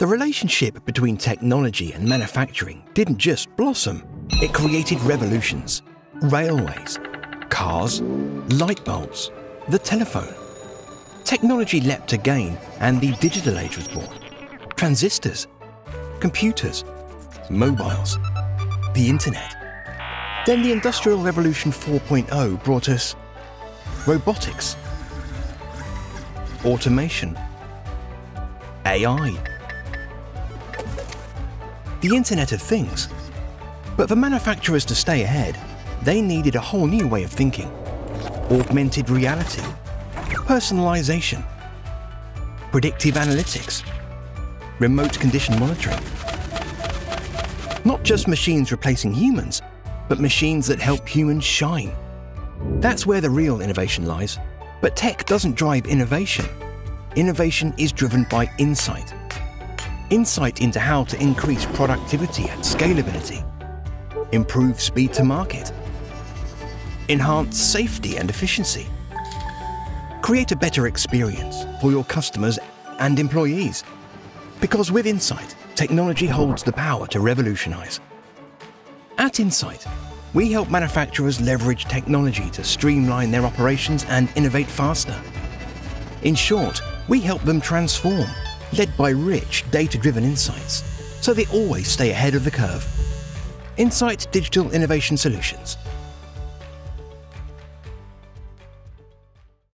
The relationship between technology and manufacturing didn't just blossom, it created revolutions. Railways, cars, light bulbs, the telephone. Technology leapt again and the digital age was born. Transistors, computers, mobiles, the internet. Then the Industrial Revolution 4.0 brought us robotics, automation, AI, the Internet of Things. But for manufacturers to stay ahead, they needed a whole new way of thinking. Augmented reality, personalization, predictive analytics, remote condition monitoring. Not just machines replacing humans, but machines that help humans shine. That's where the real innovation lies. But tech doesn't drive innovation. Innovation is driven by insight. Insight into how to increase productivity and scalability, improve speed to market, enhance safety and efficiency, create a better experience for your customers and employees. Because with Insight, technology holds the power to revolutionize. At Insight, we help manufacturers leverage technology to streamline their operations and innovate faster. In short, we help them transform, led by rich, data-driven insights, so they always stay ahead of the curve. Insight Digital Innovation Solutions –